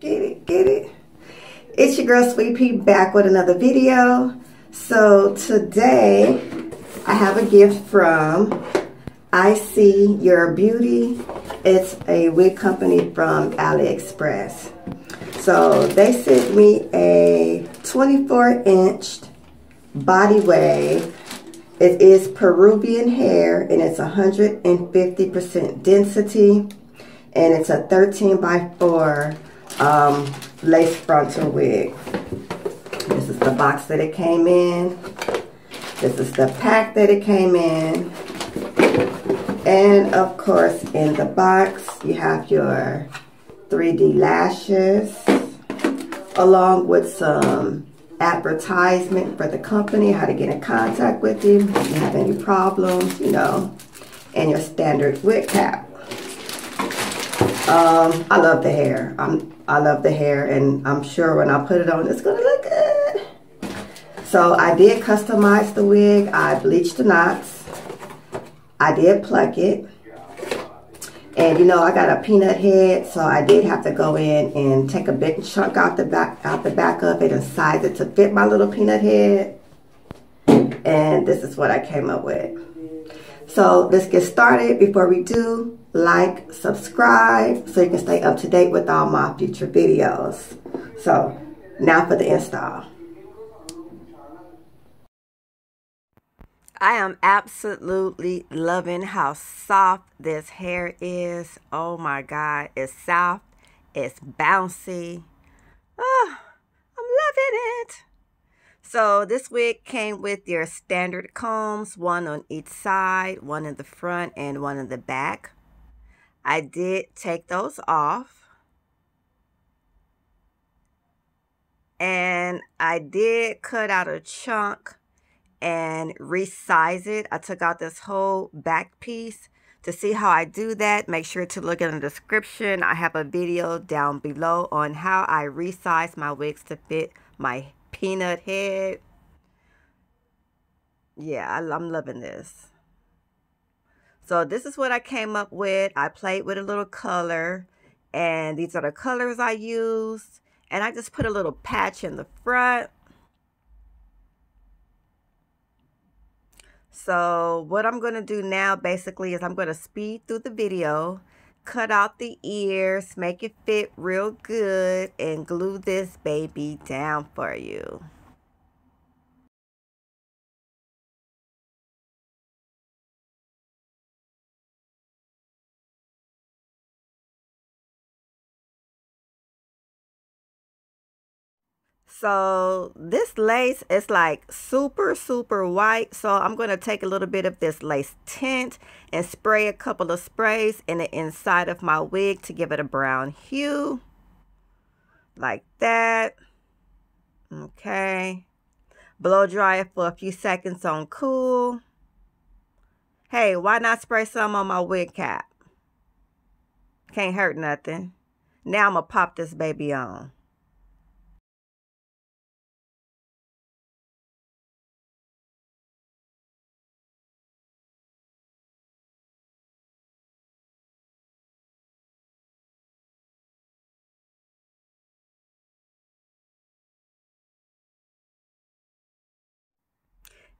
Get it, get it. It's your girl Sweet Pea back with another video. So today I have a gift from I See Your Beauty. It's a wig company from AliExpress. So they sent me a 24 inch body wave it is Peruvian hair and it's 150% density and it's a 13 by 4 um, lace frontal wig. This is the box that it came in. This is the pack that it came in. And of course in the box you have your 3D lashes along with some advertisement for the company, how to get in contact with you, if you have any problems, you know, and your standard wig cap. Um, I love the hair. I'm, I love the hair, and I'm sure when I put it on, it's going to look good. So I did customize the wig. I bleached the knots. I did pluck it. And you know, I got a peanut head, so I did have to go in and take a big chunk out the back out the back of it and size it to fit my little peanut head. And this is what I came up with. So let's get started. Before we do, like, subscribe, so you can stay up to date with all my future videos. So now for the install. I am absolutely loving how soft this hair is. Oh my God, it's soft, it's bouncy. Oh, I'm loving it. So this wig came with your standard combs, one on each side, one in the front and one in the back. I did take those off. And I did cut out a chunk and resize it. I took out this whole back piece. To see how I do that, make sure to look in the description. I have a video down below on how I resize my wigs to fit my peanut head. Yeah, I'm loving this. So this is what I came up with. I played with a little color. And these are the colors I used. And I just put a little patch in the front So what I'm going to do now basically is I'm going to speed through the video, cut out the ears, make it fit real good, and glue this baby down for you. So this lace is like super, super white. So I'm going to take a little bit of this lace tint and spray a couple of sprays in the inside of my wig to give it a brown hue. Like that. Okay. Blow dry it for a few seconds on cool. Hey, why not spray some on my wig cap? Can't hurt nothing. Now I'm going to pop this baby on.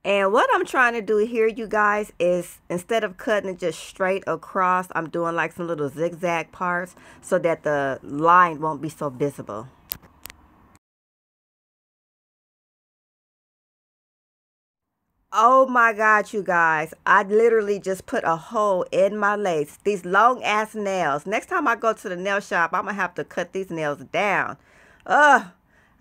And what I'm trying to do here, you guys, is instead of cutting it just straight across, I'm doing like some little zigzag parts so that the line won't be so visible. Oh my God, you guys. I literally just put a hole in my lace. These long ass nails. Next time I go to the nail shop, I'm going to have to cut these nails down. Ugh.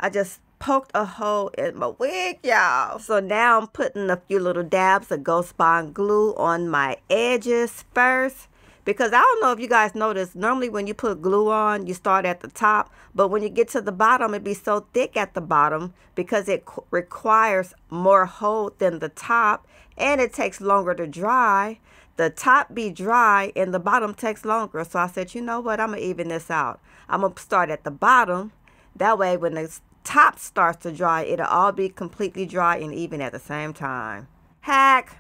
I just poked a hole in my wig, y'all. So now I'm putting a few little dabs of Ghost Bond glue on my edges first. Because I don't know if you guys notice, normally when you put glue on, you start at the top. But when you get to the bottom, it be so thick at the bottom because it requires more hold than the top. And it takes longer to dry. The top be dry and the bottom takes longer. So I said, you know what? I'm going to even this out. I'm going to start at the bottom. That way when the top starts to dry, it'll all be completely dry and even at the same time. Hack!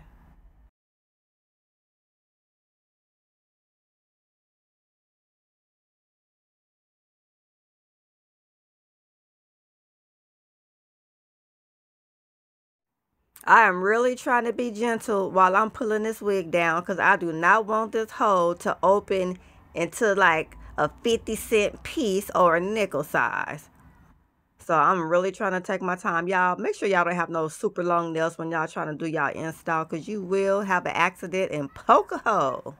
I am really trying to be gentle while I'm pulling this wig down because I do not want this hole to open into like a 50 cent piece or a nickel size. So I'm really trying to take my time. Y'all, make sure y'all don't have no super long nails when y'all trying to do y'all install because you will have an accident and poke a hole.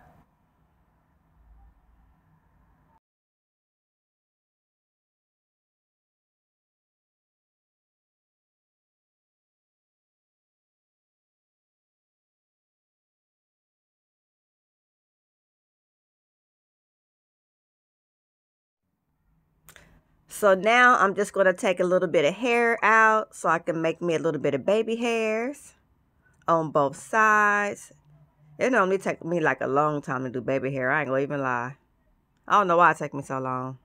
So now I'm just going to take a little bit of hair out so I can make me a little bit of baby hairs on both sides. It normally take me like a long time to do baby hair. I ain't gonna even lie. I don't know why it take me so long.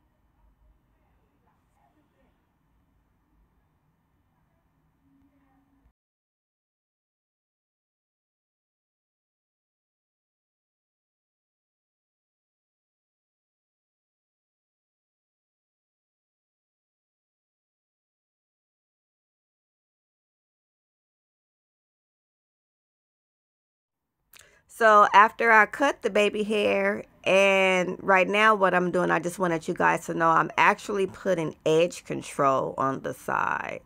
So after I cut the baby hair, and right now what I'm doing, I just wanted you guys to know I'm actually putting edge control on the side.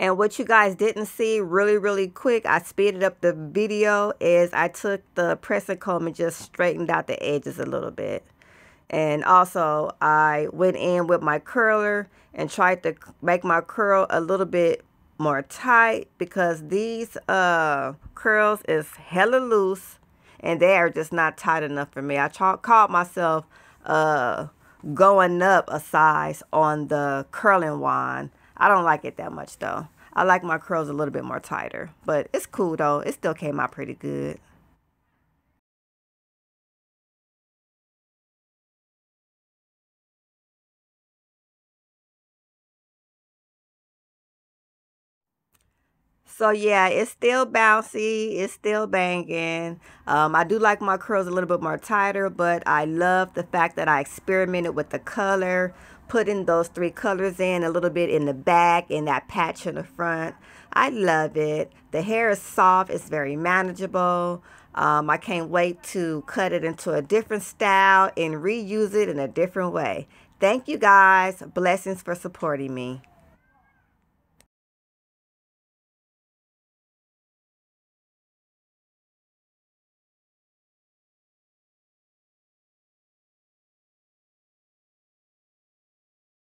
And what you guys didn't see really, really quick, I speeded up the video, is I took the pressing comb and just straightened out the edges a little bit. And also, I went in with my curler and tried to make my curl a little bit more tight because these uh, curls is hella loose and they are just not tight enough for me. I called myself uh, going up a size on the curling wand I don't like it that much though. I like my curls a little bit more tighter. But it's cool though. It still came out pretty good. So yeah, it's still bouncy. It's still banging. Um, I do like my curls a little bit more tighter, but I love the fact that I experimented with the color putting those three colors in a little bit in the back and that patch in the front. I love it. The hair is soft. It's very manageable. Um, I can't wait to cut it into a different style and reuse it in a different way. Thank you guys. Blessings for supporting me.